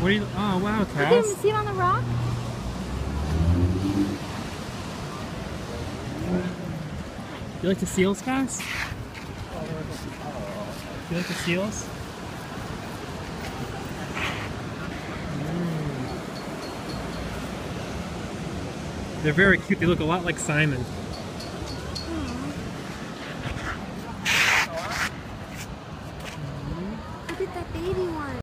What are you, oh wow, Cass. Look at him, see it on the rock? You like the seals, Cass? You like the seals? Mm. They're very cute. They look a lot like Simon. Aww. Look at that baby one.